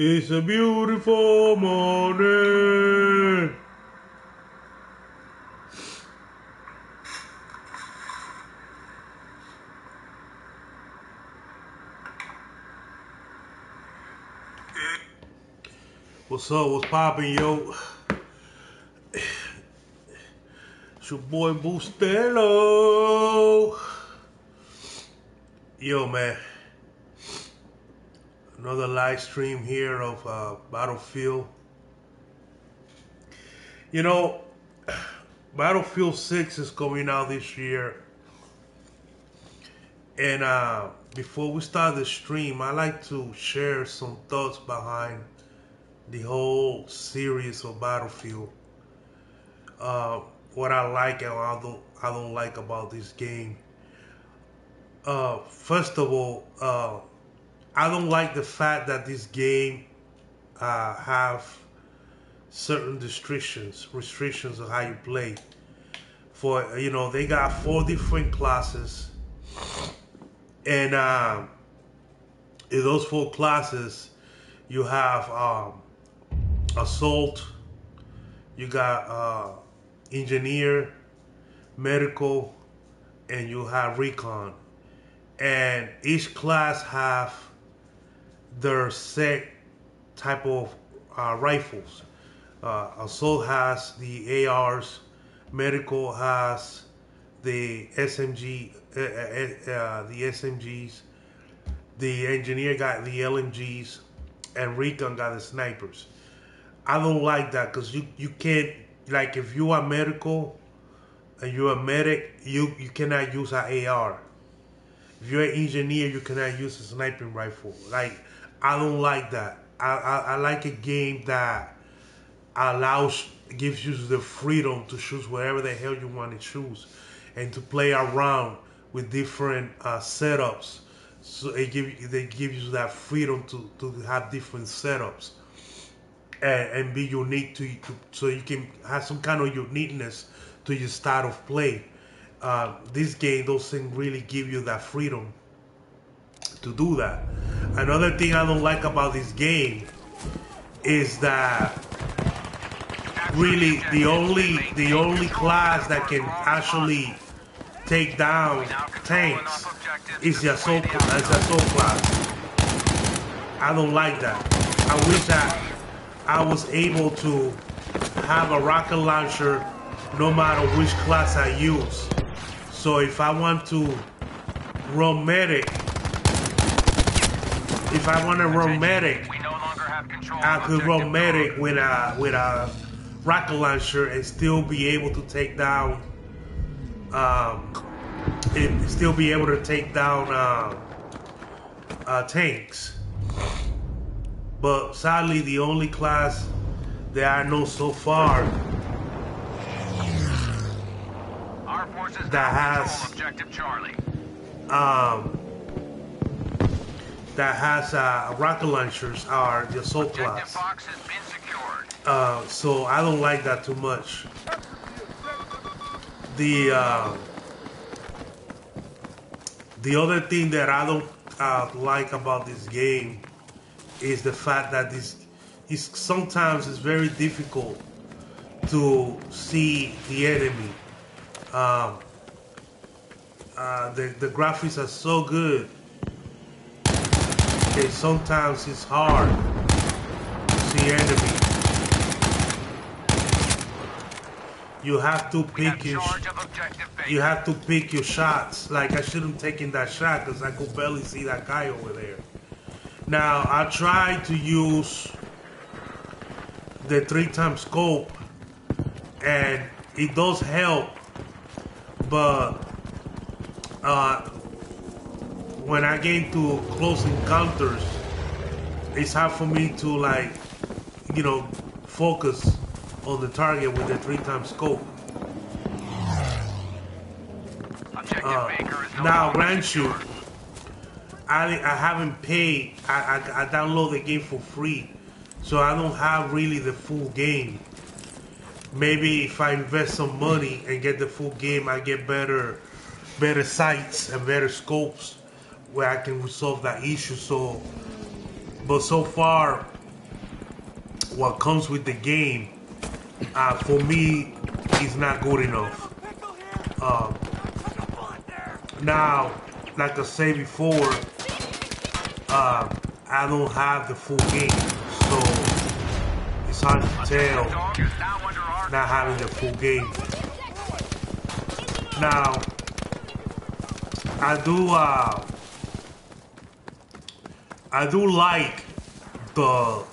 It's a beautiful morning. What's up? What's poppin', yo? It's your boy Bustelo. Yo, man. Another live stream here of uh, Battlefield. You know, Battlefield 6 is coming out this year. And uh, before we start the stream, I like to share some thoughts behind the whole series of Battlefield. Uh, what I like and I don't, I don't like about this game. Uh, first of all, uh, I don't like the fact that this game uh, have certain restrictions, restrictions of how you play. For you know, they got four different classes, and uh, in those four classes, you have um, assault, you got uh, engineer, medical, and you have recon. And each class have their set type of uh, rifles. Uh, assault has the ARs, medical has the SMG, uh, uh, uh, the SMGs, the engineer got the LMGs, and recon got the snipers. I don't like that because you you can't like if you are medical and you're a medic, you you cannot use an AR. If you're an engineer, you cannot use a sniping rifle. Like I don't like that. I I, I like a game that allows gives you the freedom to choose whatever the hell you want to choose, and to play around with different uh, setups. So it give they give you that freedom to to have different setups and, and be unique to, to so you can have some kind of uniqueness to your style of play. Uh, this game doesn't really give you that freedom to do that. Another thing I don't like about this game is that really the only the only class that can actually take down tanks is the assault, assault class. I don't like that. I wish that I was able to have a rocket launcher no matter which class I use. So if I want to run medic, if I want to medic, I could medic with a with a rocket launcher and still be able to take down, um, and still be able to take down uh, uh, tanks. But sadly, the only class that I know so far that has um, that has uh, rocket launchers are the assault class. Uh, so I don't like that too much. The uh, the other thing that I don't uh, like about this game is the fact that this is sometimes it's very difficult to see the enemy. Um, uh, the the graphics are so good. Sometimes it's hard to see enemy. You have to pick your you have to pick your shots. Like I should have taken that shot because I could barely see that guy over there. Now I tried to use the three times scope and it does help but uh, when I get into close encounters it's hard for me to like you know focus on the target with the three times scope uh, now grant you I, I haven't paid. I, I, I download the game for free, so I don't have really the full game. Maybe if I invest some money and get the full game, I get better, better sights and better scopes where I can resolve that issue. So, but so far, what comes with the game, uh, for me, is not good enough. Um, now, like I said before, uh, I don't have the full game, so it's hard to tell not having the full game. Now, I do, uh, I do like the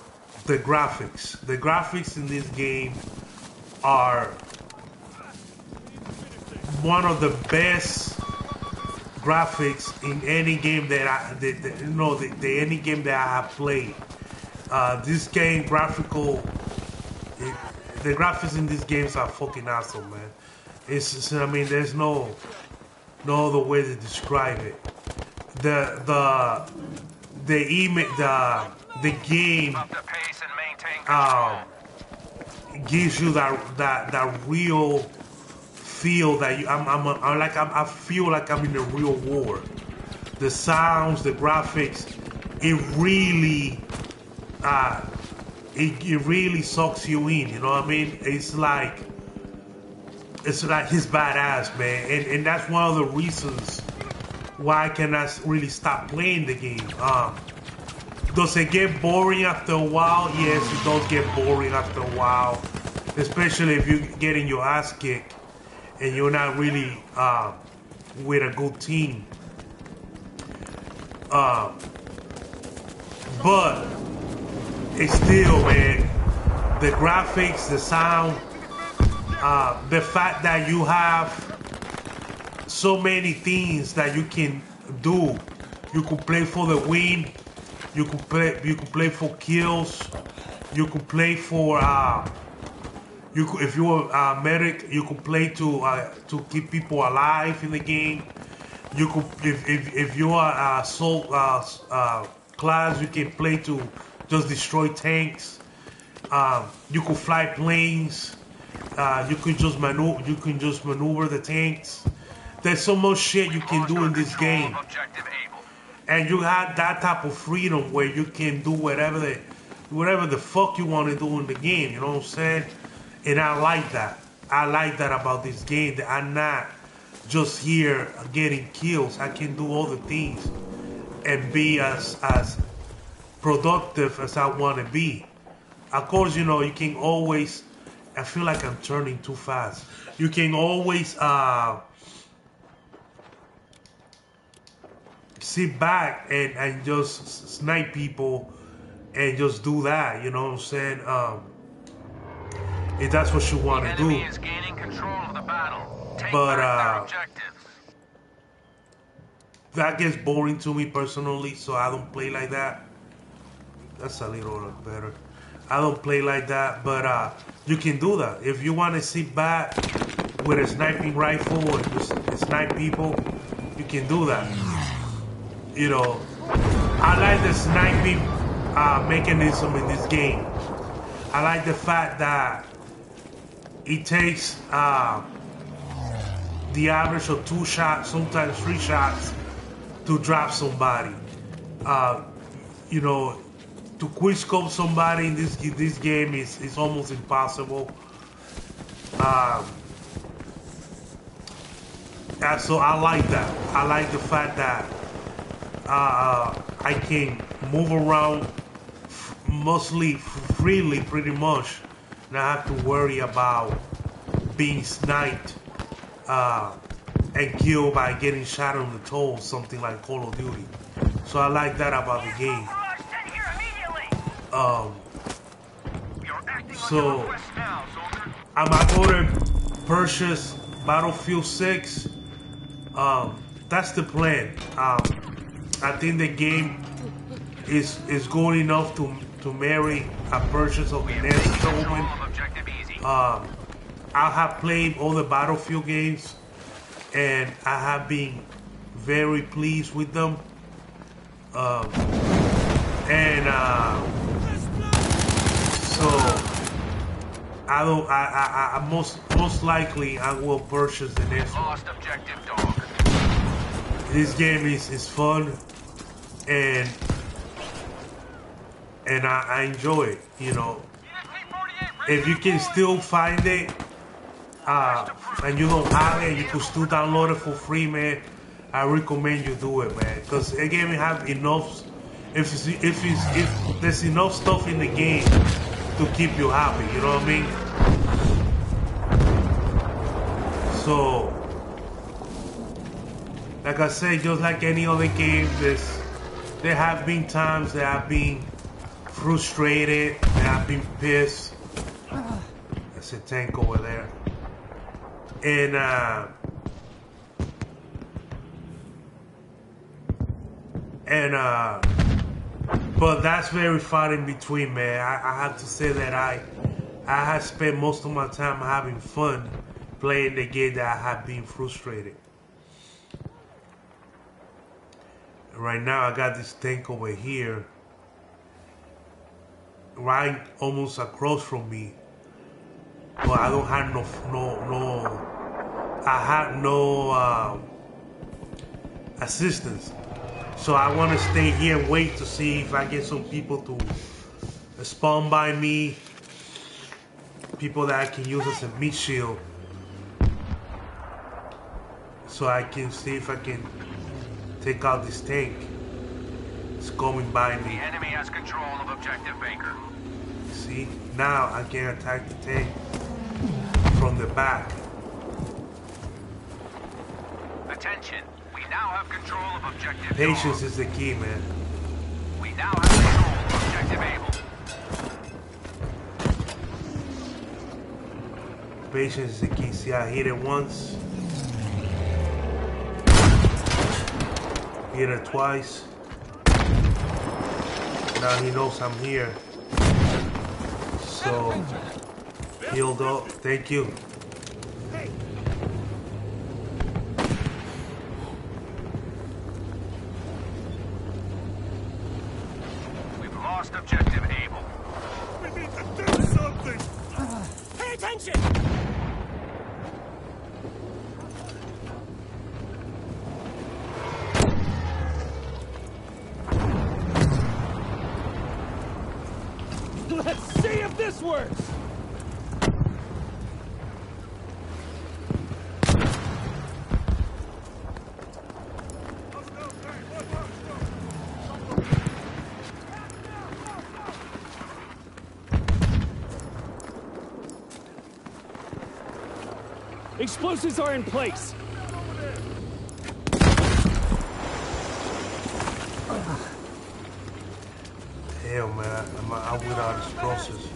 the graphics. The graphics in this game are one of the best graphics in any game that I, know, the, the, any game that I have played. Uh, this game, graphical, it, the graphics in these games are fucking awesome, man. It's, it's, I mean, there's no, no other way to describe it. The, the, the image, the, the game, um, gives you that, that, that real feel that you, I'm, I'm, I'm like I'm, i feel like I'm in a real war. The sounds, the graphics, it really, uh, it, it really sucks you in. You know what I mean? It's like, it's like he's badass, man, and and that's one of the reasons why can I really stop playing the game. Um, does it get boring after a while? Yes, it does get boring after a while, especially if you're getting your ass kicked and you're not really uh, with a good team. Uh, but it's still, man, the graphics, the sound, uh, the fact that you have so many things that you can do. You could play for the win. You could play. You could play for kills. You could play for. Uh, you could, if you're a medic, you could play to uh, to keep people alive in the game. You could, if if, if you are assault uh, uh, class, you can play to just destroy tanks. You could fly planes. Uh, you can just maneuver. You can just maneuver the tanks. There's so much shit you can do in this game, and you have that type of freedom where you can do whatever the whatever the fuck you want to do in the game. You know what I'm saying? And I like that. I like that about this game that I'm not just here getting kills. I can do all the things and be as as productive as I want to be. Of course, you know, you can always I feel like I'm turning too fast. You can always uh sit back and, and just snipe people and just do that, you know what I'm saying? Um if that's what you want to do. But uh, that gets boring to me personally, so I don't play like that. That's a little better. I don't play like that, but uh, you can do that. If you want to sit back with a sniping rifle and just snipe people, you can do that. You know, I like the sniping uh, mechanism in this game. I like the fact that it takes uh, the average of two shots, sometimes three shots, to drop somebody. Uh, you know, to quick scope somebody in this this game is, is almost impossible. Um, so I like that. I like the fact that uh, I can move around mostly freely, pretty much, not have to worry about being sniped uh, and killed by getting shot on the toe, something like Call of Duty. So I like that about the game. Um, so I'm to purchase Battlefield 6. Um, that's the plan. Um, I think the game is is good enough to to marry a purchase of the next. Um, I have played all the Battlefield games, and I have been very pleased with them. Um, and uh, so I don't. I, I, I most most likely I will purchase the next one. This game is is fun, and and I, I enjoy it. You know, if you can still find it, uh, and you don't have it, you can still download it for free, man. I recommend you do it, man, because again, we have enough. If it's, if it's, if there's enough stuff in the game to keep you happy, you know what I mean? So, like I said, just like any other game, there's there have been times that I've been frustrated, that I've been pissed. That's a tank over there. And uh and uh but that's very far in between man I, I have to say that i i have spent most of my time having fun playing the game that i have been frustrated right now i got this tank over here right almost across from me but i don't have no no no i have no uh, assistance so I want to stay here and wait to see if I get some people to spawn by me. People that I can use as a meat shield. So I can see if I can take out this tank. It's coming by me. The enemy has control of objective Baker. See? Now I can attack the tank from the back. Attention we now have control of objective Patience is the key, man. We now have control of objective Able. Patience is the key. See, I hit it once. Hit it twice. Now he knows I'm here. So, healed up. Thank you. Explosives are in place. Hell, man, I'm out without explosives.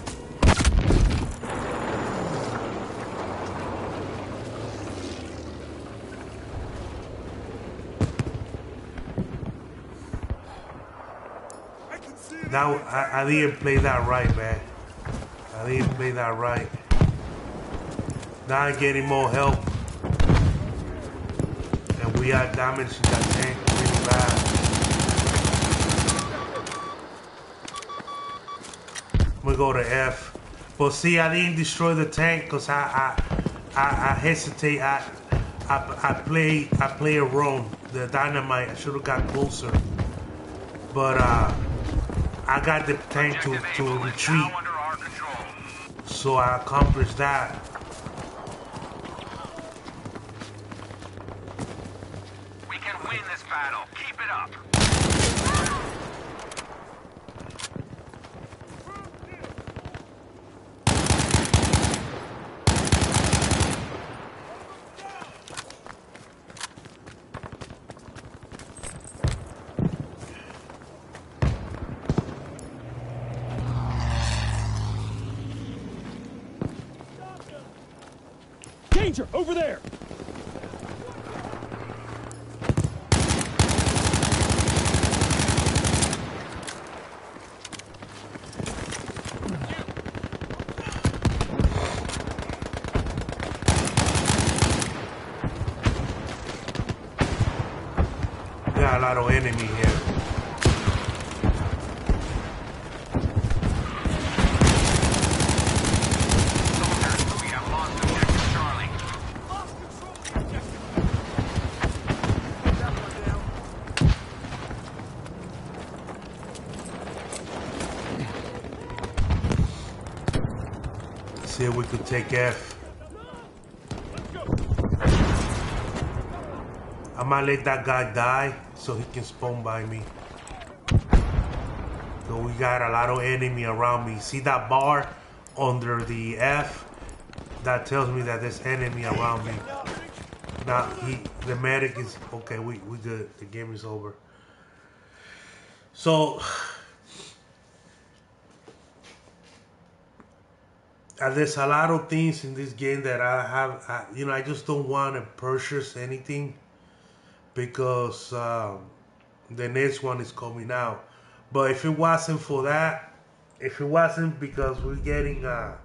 Now, I, I didn't play that right, man. I didn't play that right. Not getting more help. And we are damaging that tank pretty bad. We go to F. But see, I didn't destroy the tank because I, I, I, I, hesitate. I, I, I play, I play a wrong. The dynamite, I should have got closer. But uh, I got the tank to, to retreat. So I accomplished that. Danger! Over there! Got a lot of enemy here. Take F. I might let that guy die so he can spawn by me. So we got a lot of enemy around me. See that bar under the F? That tells me that there's enemy around me. Now he, the medic is okay. We we good. The game is over. So uh, there's a lot of things in this game that I have. I, you know, I just don't want to purchase anything because um, the next one is coming out. But if it wasn't for that, if it wasn't because we're getting uh,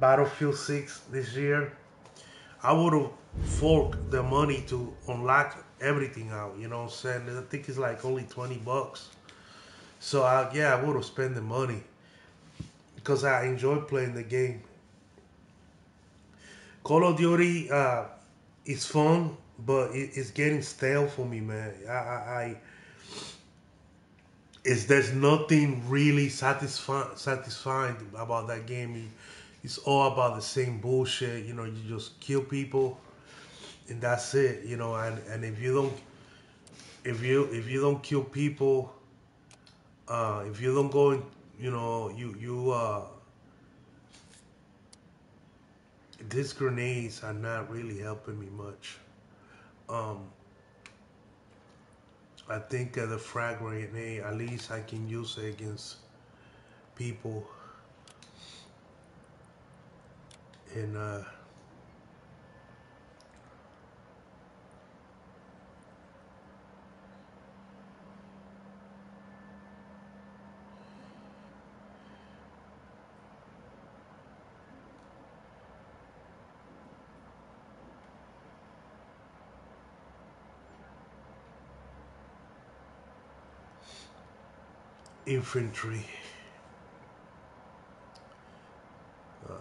Battlefield 6 this year, I would have forked the money to unlock everything out. You know what I'm saying? I think it's like only 20 bucks. So yeah, I would have spent the money because I enjoy playing the game. Call of Duty uh, is fun, but it, it's getting stale for me, man. I, I, I is there's nothing really satisfying satisfying about that game. It's all about the same bullshit. You know, you just kill people, and that's it. You know, and and if you don't, if you if you don't kill people, uh, if you don't go, in, you know, you you uh, these grenades are not really helping me much. Um, I think uh, the frag grenade, at least I can use it against people. And uh, infantry. Uh,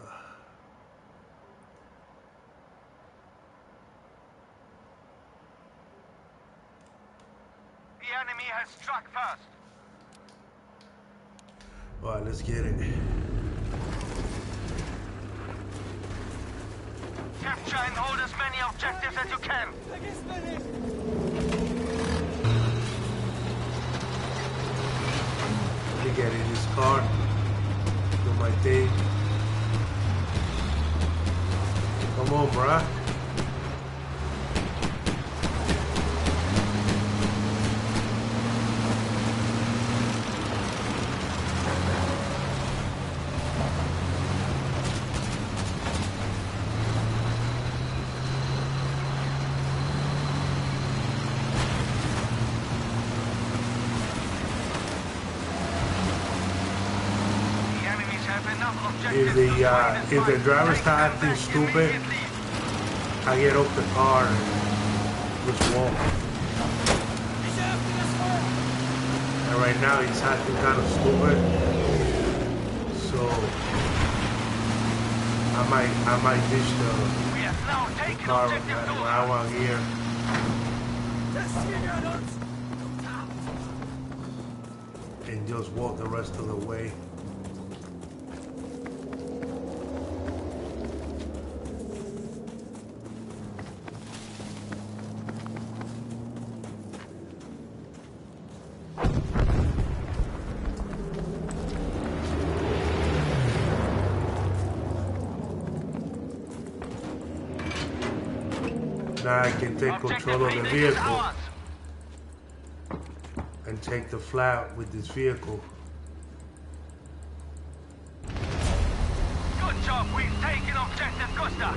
The enemy has struck first. all right, let's get it. Capture and hold as many objectives as you can. Get in his car. Do my thing. Come on, bruh. The enemies have enough If objectives the uh, if the driver Take start acting stupid. I get off the car and just walk. And right now he's acting kind of stupid. So I might I might ditch the taken car right Dora. around here. And just walk the rest of the way. Now I can take control of the vehicle and take the flat with this vehicle. Good job. We've taken objective Costa.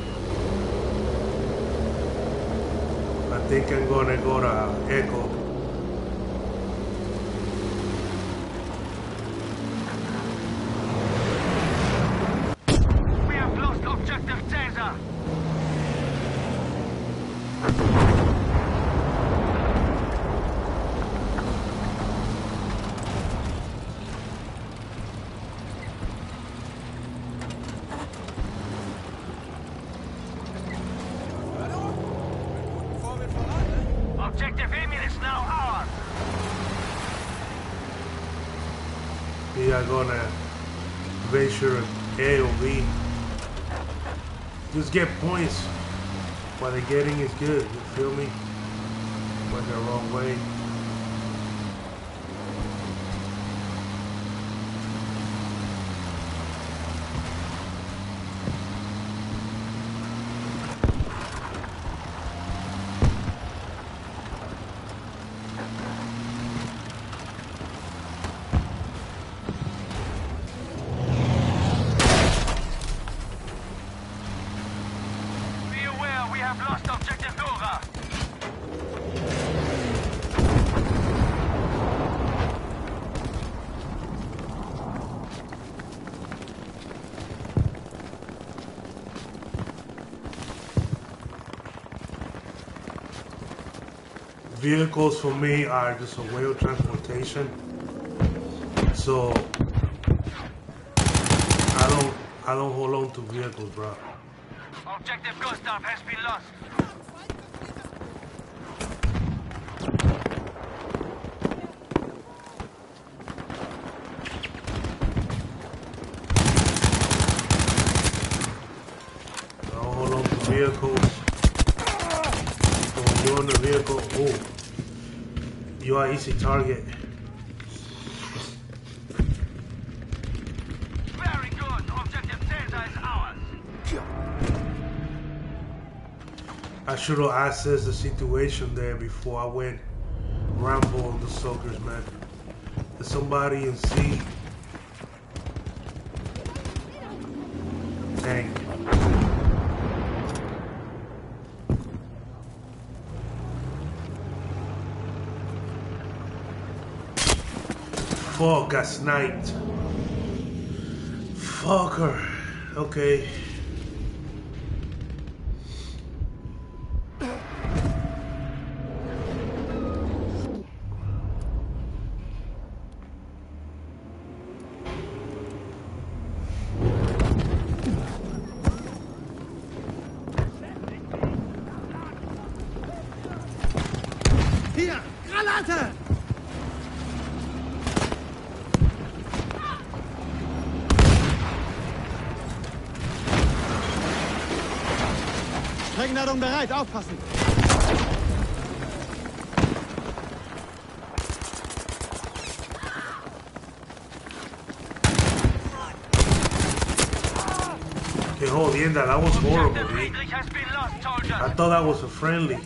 I think I'm gonna go to Echo. We have lost objective Caesar. Objective Emil is now ours. We are gonna venture A or B. just get points while they're getting is good. You feel me? Went the wrong way. Be aware, we have lost objective Dora. Vehicles for me are just a way of transportation. So I don't I don't hold on to vehicles, bro. Objective Gustav has been lost. I don't hold on to vehicles. So when you're in the vehicle, you are easy target. Very good. Objective Caesar is ours. I should have assessed the situation there before I went rambo on the soldiers, man. There's somebody in C. Tank. Fuck, got sniped. Fucker. Okay. Bereit, aufpassen! Que jodienda, that was horrible, dude. Friedrich has been lost, I thought that was a friendly.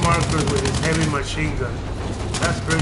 Markers with his heavy machine gun. That's crazy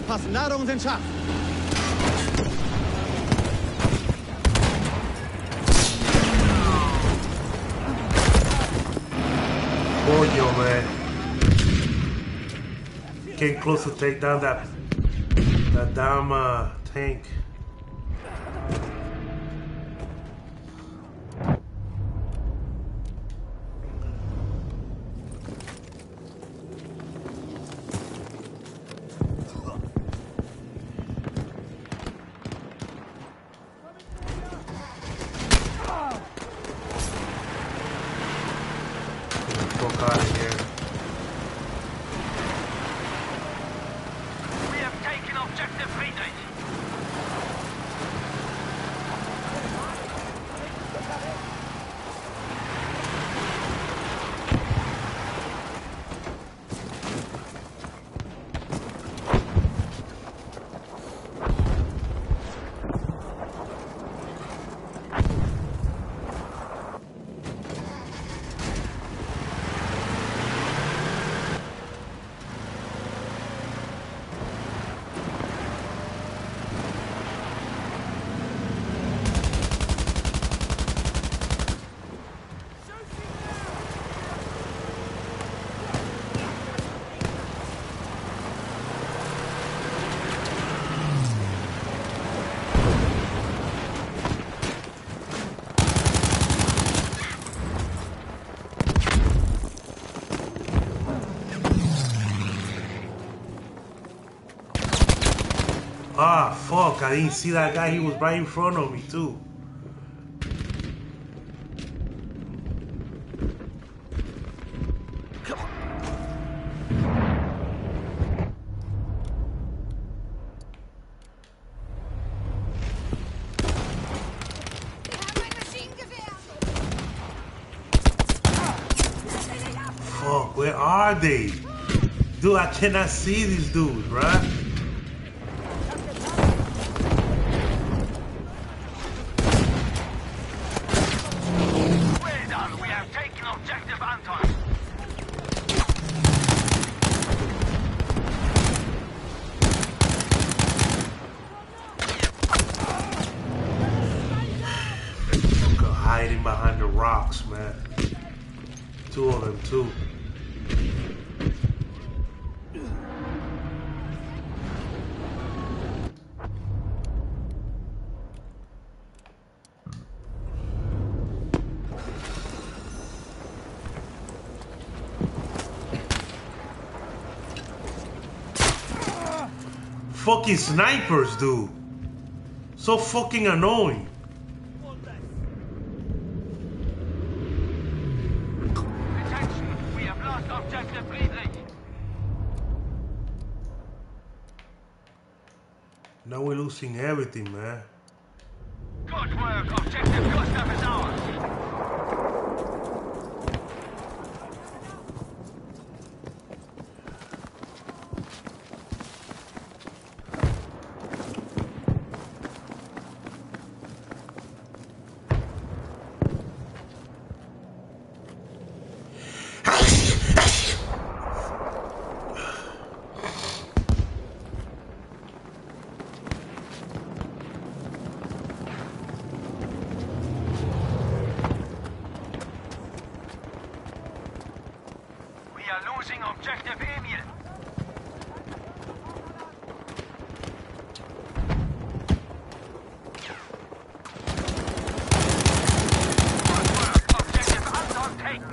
Aufpassen, Ladungen sind scharf! Coño, man. Came close to take down that that damn uh, tank. out of here. We have taken objective Friedrich. Ah, fuck. I didn't see that guy. He was right in front of me, too. Wir haben ein Maschinengewehr! Fuck, where are they? Dude, I cannot see these dudes, right? Fucking snipers, dude. So fucking annoying. Now we're losing everything, man. Good work. Objective Gustav is ours. We are losing objective Emil. Good work. Objective Anton taken.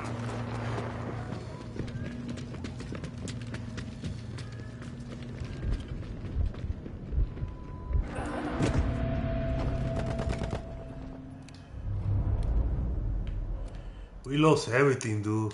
We lost everything, dude.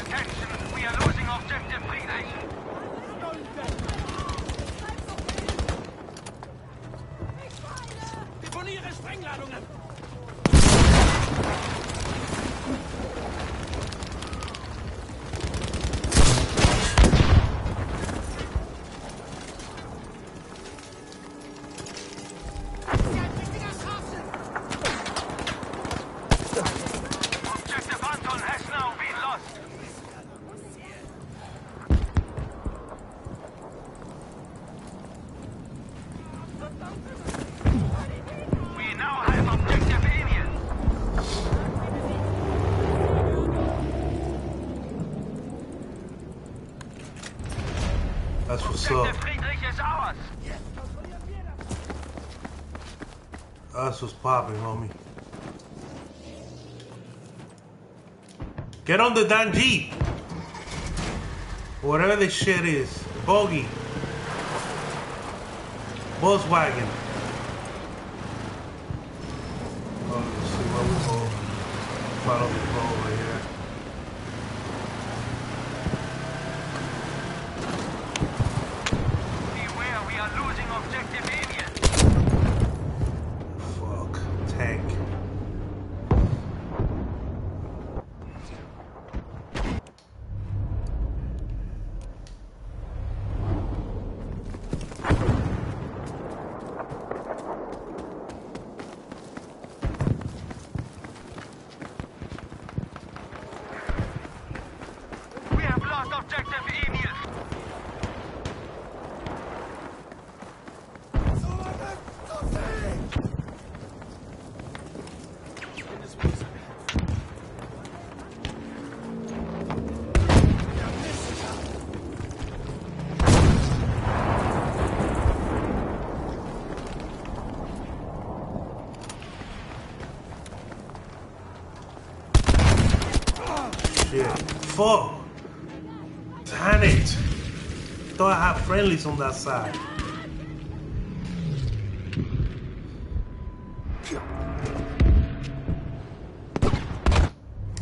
Attention. We are losing objective Friedrich. Deponiere Sprengladungen! Objective Anton has now been lost. We now have objective up. Friedrich is ours. That's what's popping, homie. Get on the damn Jeep. Whatever this shit is. Bogey. Volkswagen. Oh, let's see where we go. Follow the road right here. Beware, we are losing objective Alien. Fuck. Tank. We have lost objective Emil. Fuck. Damn it. Thought I had friendlies on that side.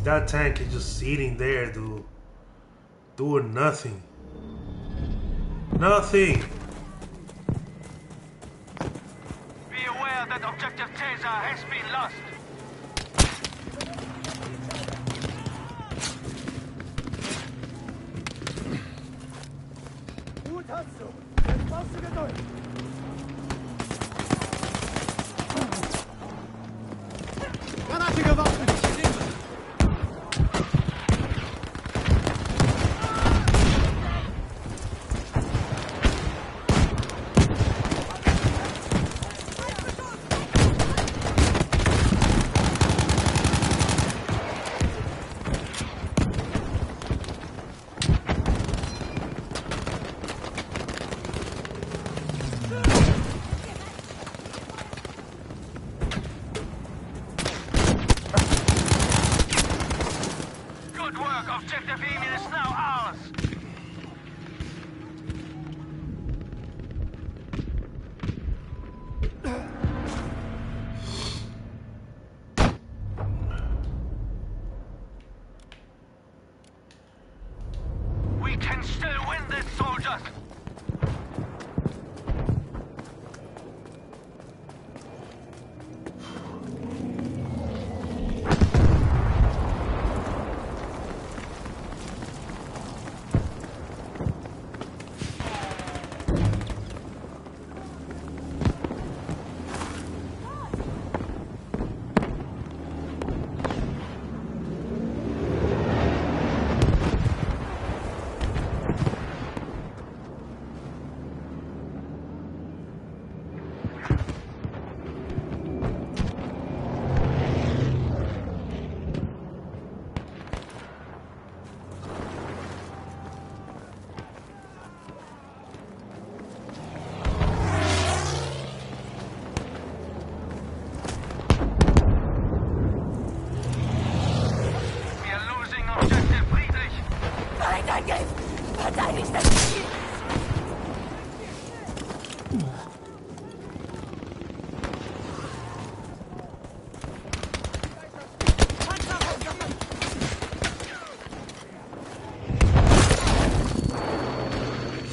That tank is just sitting there, dude. Doing nothing. Nothing. Be aware that objective Caesar has been lost. Mutation! Passe Geduld! Granate geworfen!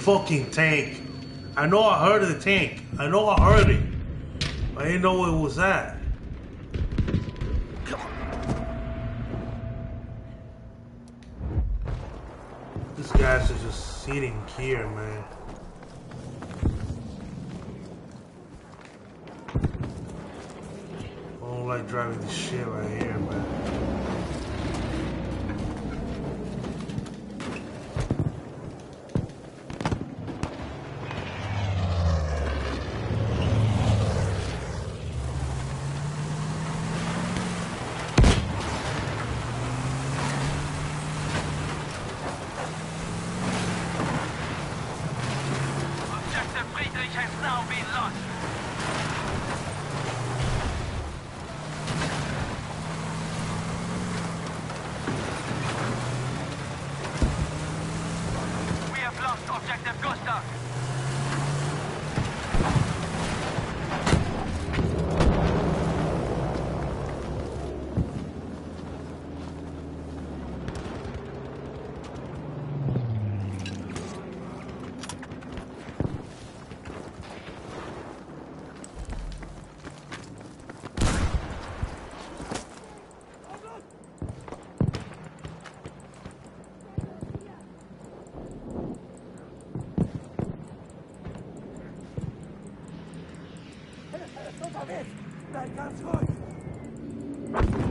Fucking tank. I know I heard of the tank. I know I heard it. I didn't know where it was at. These guys are just sitting here, man. I don't like driving this shit right here, man. Fahrzeug!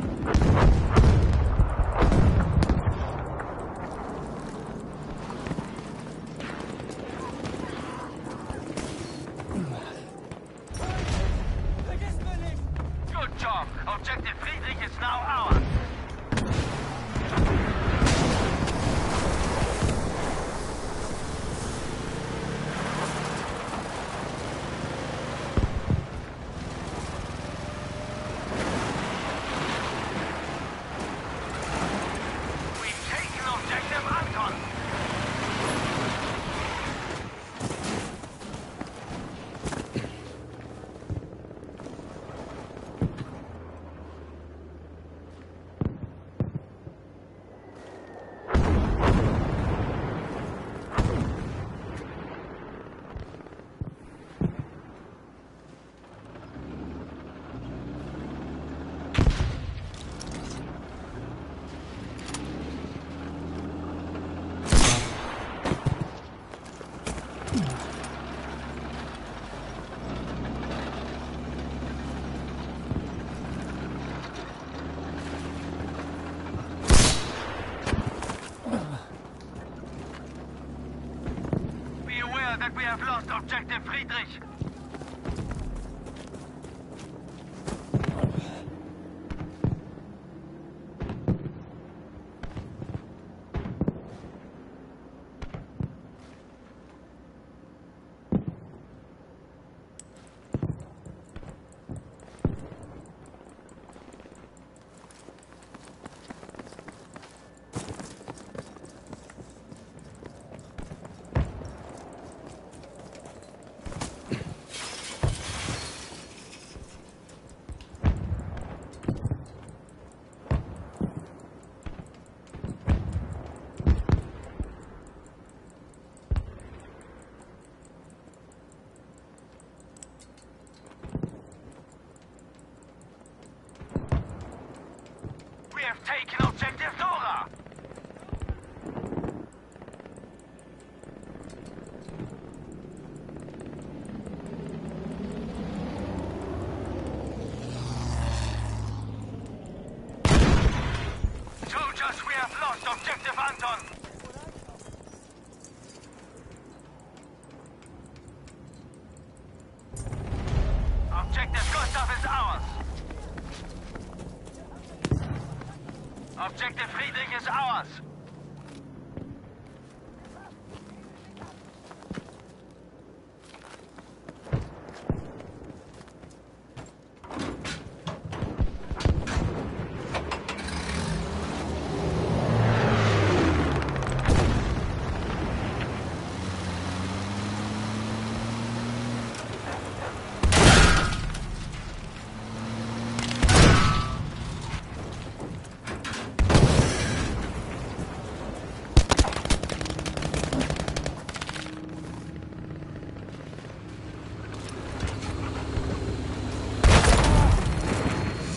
taking objective north.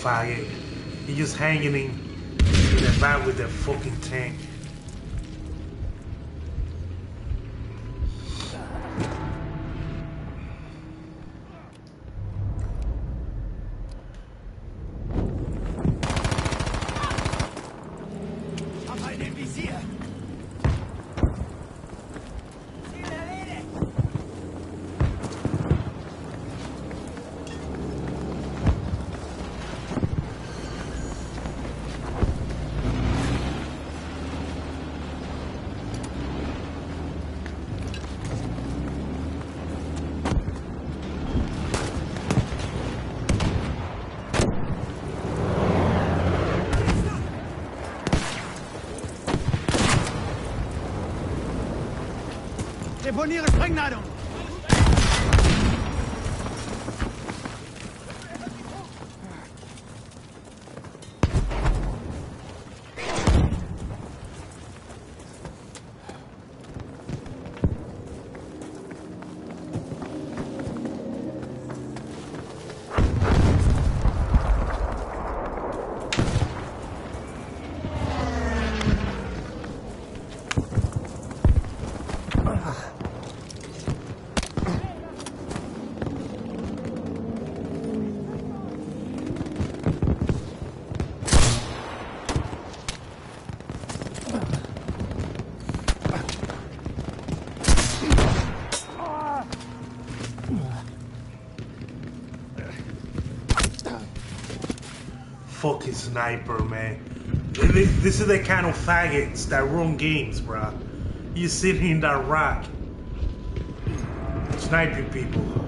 fire. You're just hanging in the back with the fucking tank. deponiere Sprengnadel! Sniper, man. This is the kind of faggots that run games, bruh. You sitting in that rock, sniping people.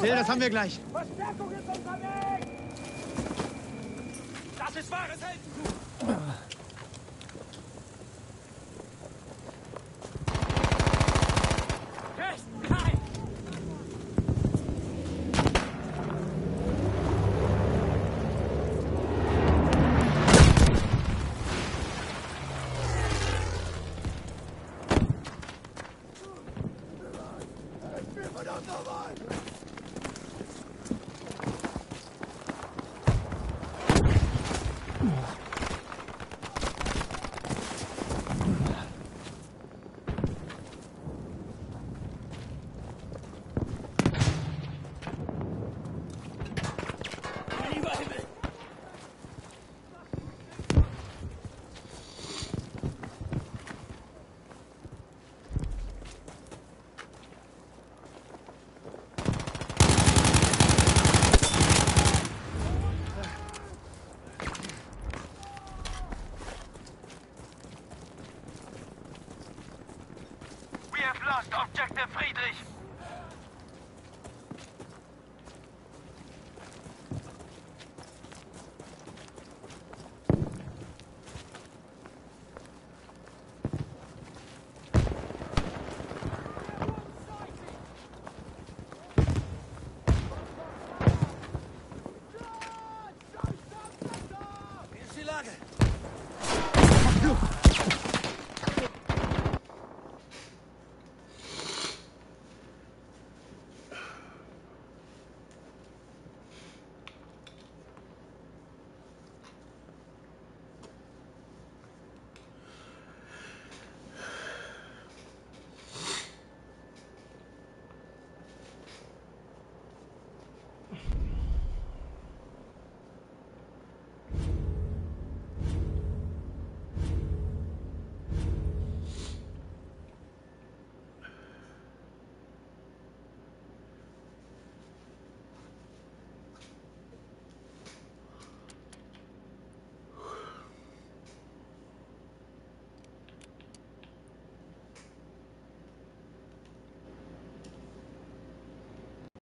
Still, das haben wir gleich. Lost objective Friedrich.